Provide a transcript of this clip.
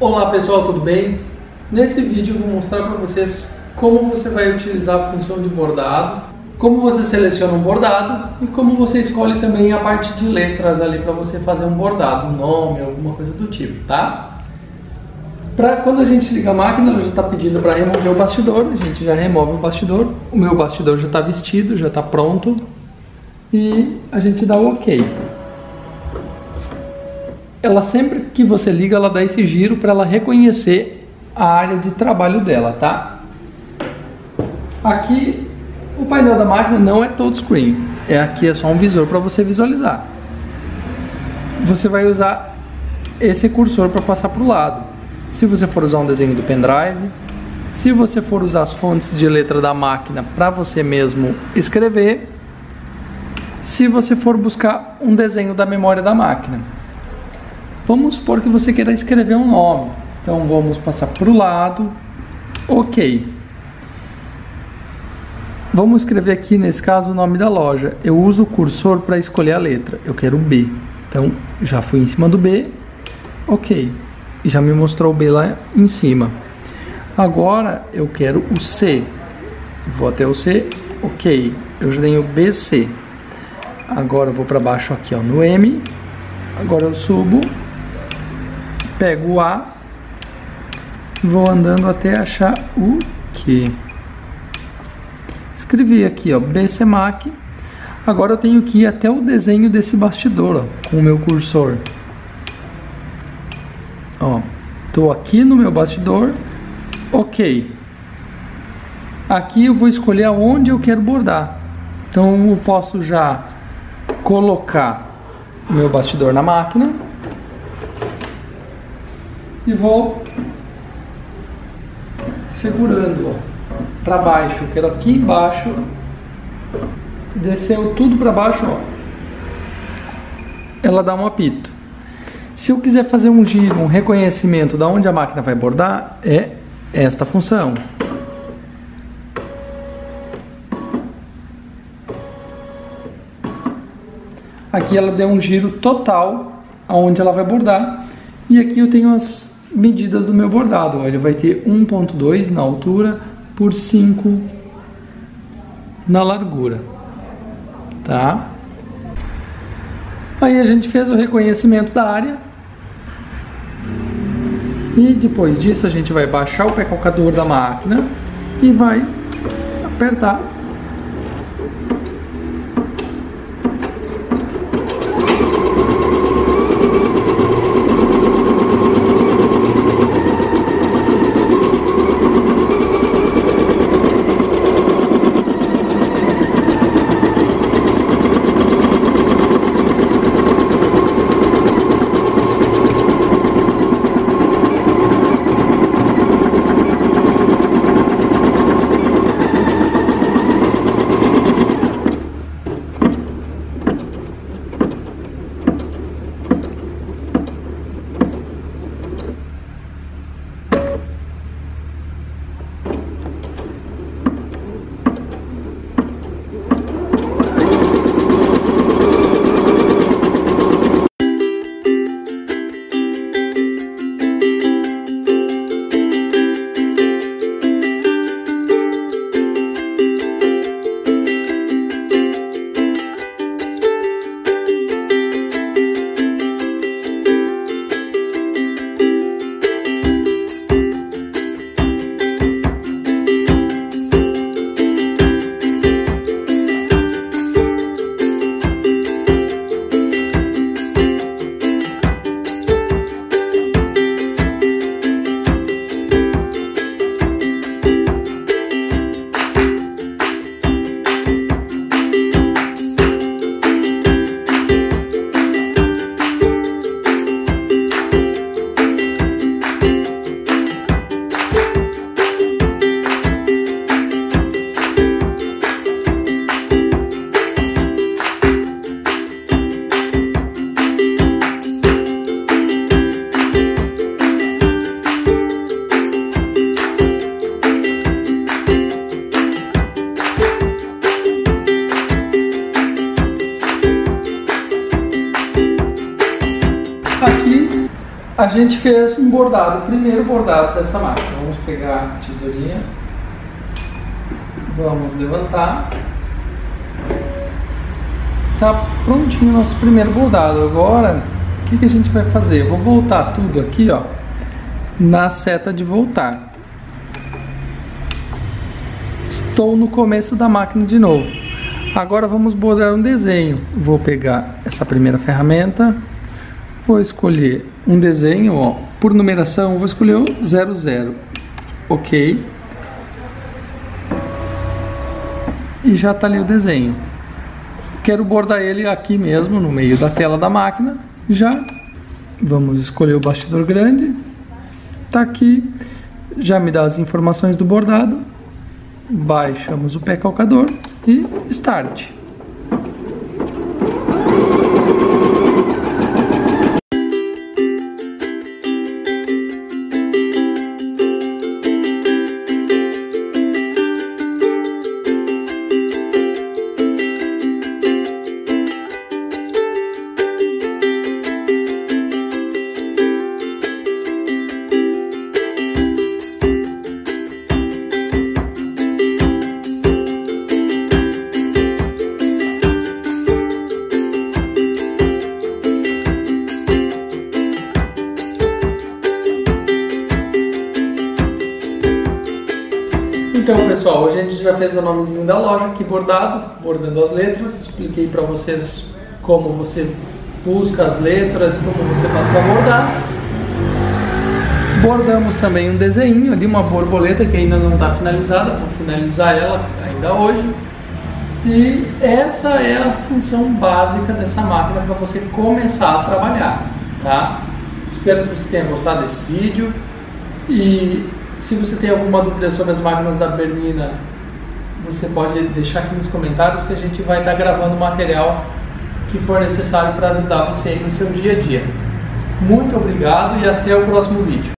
Olá pessoal, tudo bem? Nesse vídeo eu vou mostrar para vocês como você vai utilizar a função de bordado, como você seleciona um bordado e como você escolhe também a parte de letras ali para você fazer um bordado, um nome, alguma coisa do tipo, tá? Pra, quando a gente liga a máquina, ela já está pedindo para remover o bastidor, a gente já remove o bastidor, o meu bastidor já está vestido, já está pronto e a gente dá o OK ela sempre que você liga, ela dá esse giro para ela reconhecer a área de trabalho dela, tá? Aqui o painel da máquina não é touchscreen, é aqui é só um visor para você visualizar. Você vai usar esse cursor para passar para o lado. Se você for usar um desenho do pendrive, se você for usar as fontes de letra da máquina para você mesmo escrever, se você for buscar um desenho da memória da máquina. Vamos supor que você queira escrever um nome. Então vamos passar para o lado. Ok. Vamos escrever aqui, nesse caso, o nome da loja. Eu uso o cursor para escolher a letra. Eu quero B. Então, já fui em cima do B. Ok. Já me mostrou o B lá em cima. Agora, eu quero o C. Vou até o C. Ok. Eu já tenho BC. Agora, eu vou para baixo aqui ó, no M. Agora, eu subo pego o A, vou andando até achar o Q. Escrevi aqui, ó, BCMAC. Agora eu tenho que ir até o desenho desse bastidor, ó, com o meu cursor. Ó, tô aqui no meu bastidor, ok. Aqui eu vou escolher aonde eu quero bordar. Então eu posso já colocar o meu bastidor na máquina e vou segurando para baixo. Quero aqui embaixo, desceu tudo para baixo, ó. ela dá um apito. Se eu quiser fazer um giro, um reconhecimento da onde a máquina vai bordar, é esta função. Aqui ela deu um giro total aonde ela vai bordar. E aqui eu tenho as medidas do meu bordado. Ele vai ter 1.2 na altura por 5 na largura, tá? Aí a gente fez o reconhecimento da área e depois disso a gente vai baixar o pé calcador da máquina e vai apertar gente fez um bordado, o primeiro bordado dessa máquina. Vamos pegar a tesourinha, vamos levantar. Tá prontinho o nosso primeiro bordado. Agora, o que, que a gente vai fazer? Eu vou voltar tudo aqui, ó, na seta de voltar. Estou no começo da máquina de novo. Agora vamos bordar um desenho. Vou pegar essa primeira ferramenta, vou escolher um desenho, ó, por numeração, vou escolher o 00. Ok. E já está ali o desenho. Quero bordar ele aqui mesmo, no meio da tela da máquina. Já vamos escolher o bastidor grande. Está aqui. Já me dá as informações do bordado. Baixamos o pé calcador e Start. Pessoal, hoje a gente já fez o nomezinho da loja aqui bordado, bordando as letras, expliquei para vocês como você busca as letras e como você faz para bordar. Bordamos também um desenho ali, uma borboleta que ainda não está finalizada, vou finalizar ela ainda hoje. E essa é a função básica dessa máquina para você começar a trabalhar, tá? Espero que você tenha gostado desse vídeo e se você tem alguma dúvida sobre as máquinas da Bernina, você pode deixar aqui nos comentários que a gente vai estar gravando o material que for necessário para ajudar você no seu dia a dia. Muito obrigado e até o próximo vídeo.